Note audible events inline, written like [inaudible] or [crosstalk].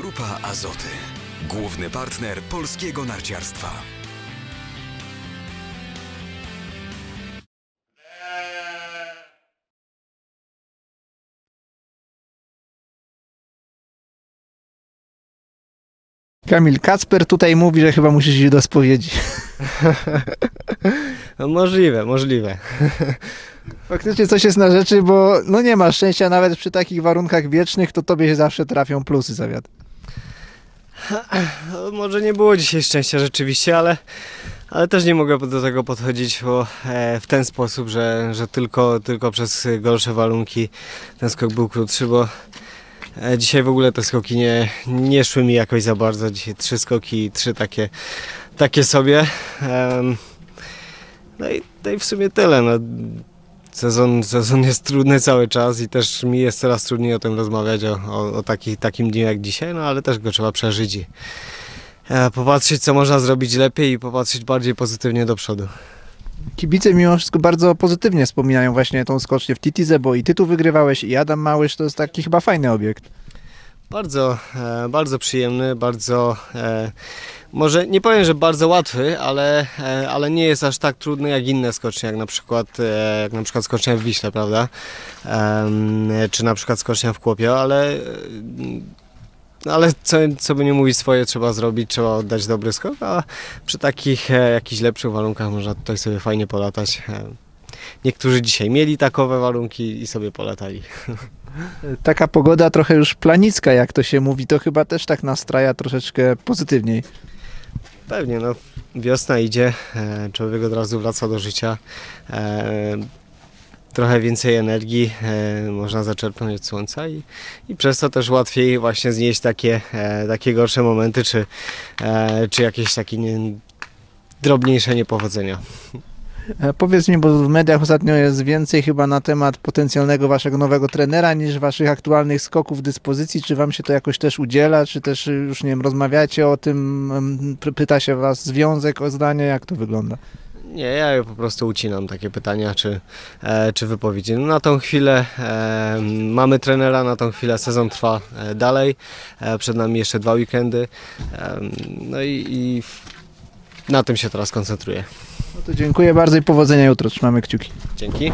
Grupa Azoty. Główny partner polskiego narciarstwa. Kamil Kacper tutaj mówi, że chyba musisz iść do spowiedzi. [laughs] No możliwe, możliwe. [laughs] Faktycznie coś jest na rzeczy, bo no nie ma szczęścia nawet przy takich warunkach wiecznych, to tobie się zawsze trafią plusy za wiatr. Może nie było dzisiaj szczęścia rzeczywiście, ale, ale też nie mogę do tego podchodzić bo, e, w ten sposób, że, że tylko, tylko przez gorsze warunki ten skok był krótszy, bo e, dzisiaj w ogóle te skoki nie, nie szły mi jakoś za bardzo. Dzisiaj trzy skoki trzy takie, takie sobie. No, i, no i w sumie tyle. No. Sezon, sezon jest trudny cały czas i też mi jest coraz trudniej o tym rozmawiać, o, o, o taki, takim dniu jak dzisiaj, no ale też go trzeba przeżyć i e, popatrzeć co można zrobić lepiej i popatrzeć bardziej pozytywnie do przodu. Kibice mimo wszystko bardzo pozytywnie wspominają właśnie tą skocznię w Titize, bo i ty tu wygrywałeś i Adam Małysz to jest taki chyba fajny obiekt. Bardzo, e, bardzo przyjemny, bardzo, e, może nie powiem, że bardzo łatwy, ale, e, ale nie jest aż tak trudny jak inne skocznie, jak na przykład, jak na przykład skocznia w Wiśle, prawda? Czy na przykład skocznia w Kłopie, ale, ale co, co by nie mówić, swoje trzeba zrobić, trzeba oddać dobry skok, a przy takich jakichś lepszych warunkach można tutaj sobie fajnie polatać. Niektórzy dzisiaj mieli takowe warunki i sobie polatali. [laughs] Taka pogoda trochę już planicka, jak to się mówi, to chyba też tak nastraja troszeczkę pozytywniej. Pewnie, no wiosna idzie, e, człowiek od razu wraca do życia. E, trochę więcej energii e, można zaczerpnąć od słońca i, i przez to też łatwiej właśnie znieść takie, takie gorsze momenty, czy, czy jakieś takie nie, drobniejsze niepowodzenia. E, Powiedz mi, bo w mediach ostatnio jest więcej chyba na temat potencjalnego waszego nowego trenera niż waszych aktualnych skoków dyspozycji. Czy wam się to jakoś też udziela, czy też y, już nie wiem, rozmawiacie o tym, pyta się was związek o zdanie, jak to wygląda? Nie, ja po prostu ucinam takie pytania czy, e, czy wypowiedzi. No, na tą chwilę e, mamy trenera, na tą chwilę sezon trwa e, dalej. E, przed nami jeszcze dwa weekendy. E, no i, i na tym się teraz koncentruję. No to dziękuję bardzo i powodzenia jutro, trzymamy kciuki. Dzięki.